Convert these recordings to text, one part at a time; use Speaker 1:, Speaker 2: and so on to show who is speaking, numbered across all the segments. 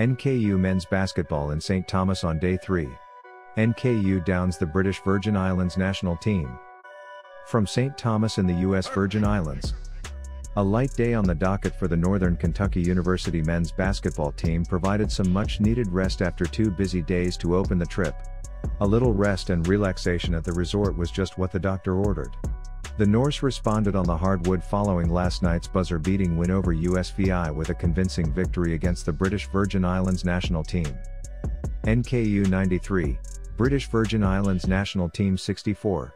Speaker 1: NKU men's basketball in St. Thomas on day 3. NKU downs the British Virgin Islands national team. From St. Thomas in the U.S. Virgin Islands. A light day on the docket for the Northern Kentucky University men's basketball team provided some much needed rest after two busy days to open the trip. A little rest and relaxation at the resort was just what the doctor ordered. The Norse responded on the hardwood following last night's buzzer-beating win over USVI with a convincing victory against the British Virgin Islands national team. NKU 93, British Virgin Islands national team 64.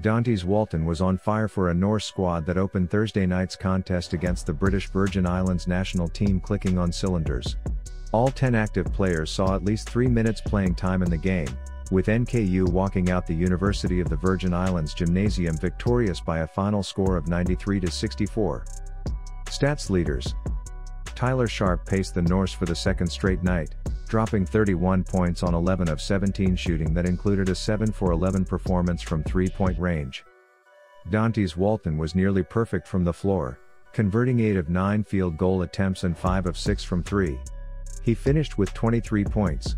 Speaker 1: Dantez Walton was on fire for a Norse squad that opened Thursday night's contest against the British Virgin Islands national team clicking on cylinders. All 10 active players saw at least 3 minutes playing time in the game, with NKU walking out the University of the Virgin Islands Gymnasium victorious by a final score of 93 to 64. Stats leaders. Tyler Sharpe paced the Norse for the second straight night, dropping 31 points on 11 of 17 shooting that included a 7 for 11 performance from three-point range. Dantez Walton was nearly perfect from the floor, converting 8 of 9 field goal attempts and 5 of 6 from 3. He finished with 23 points,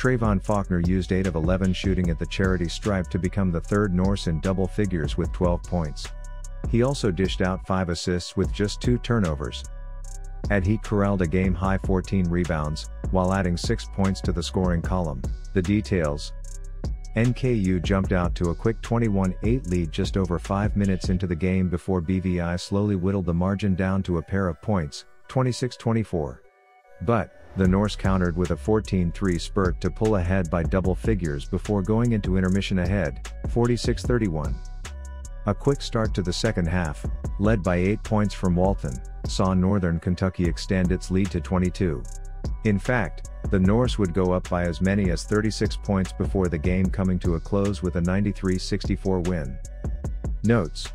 Speaker 1: Trevon Faulkner used 8 of 11 shooting at the charity stripe to become the third Norse in double figures with 12 points. He also dished out 5 assists with just 2 turnovers. Adheke corralled a game high 14 rebounds, while adding 6 points to the scoring column. The details. NKU jumped out to a quick 21-8 lead just over 5 minutes into the game before BVI slowly whittled the margin down to a pair of points, 26-24. But, the Norse countered with a 14-3 spurt to pull ahead by double figures before going into intermission ahead, 46-31. A quick start to the second half, led by 8 points from Walton, saw Northern Kentucky extend its lead to 22. In fact, the Norse would go up by as many as 36 points before the game coming to a close with a 93-64 win. Notes.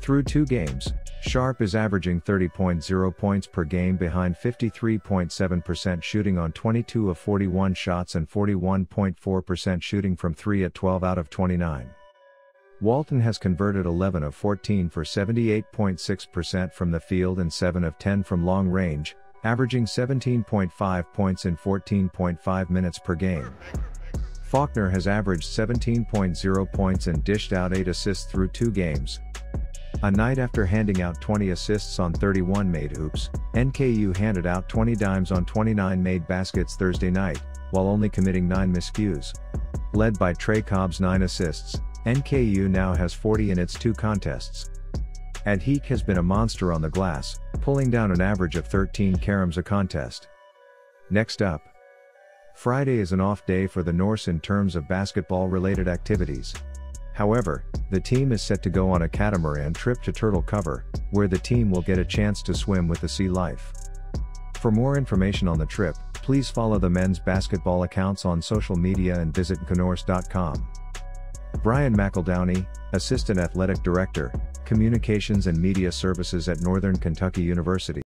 Speaker 1: Through two games, Sharpe is averaging 30.0 points per game behind 53.7% shooting on 22 of 41 shots and 41.4% shooting from 3 at 12 out of 29. Walton has converted 11 of 14 for 78.6% from the field and 7 of 10 from long range, averaging 17.5 points in 14.5 minutes per game. Faulkner has averaged 17.0 points and dished out 8 assists through two games, a night after handing out 20 assists on 31 made hoops, NKU handed out 20 dimes on 29 made baskets Thursday night, while only committing 9 miscues. Led by Trey Cobb's 9 assists, NKU now has 40 in its two contests. Adheke has been a monster on the glass, pulling down an average of 13 caroms a contest. Next up. Friday is an off day for the Norse in terms of basketball related activities. However, the team is set to go on a catamaran trip to Turtle Cover, where the team will get a chance to swim with the sea life. For more information on the trip, please follow the men's basketball accounts on social media and visit knorse.com. Brian McEldowney, Assistant Athletic Director, Communications and Media Services at Northern Kentucky University.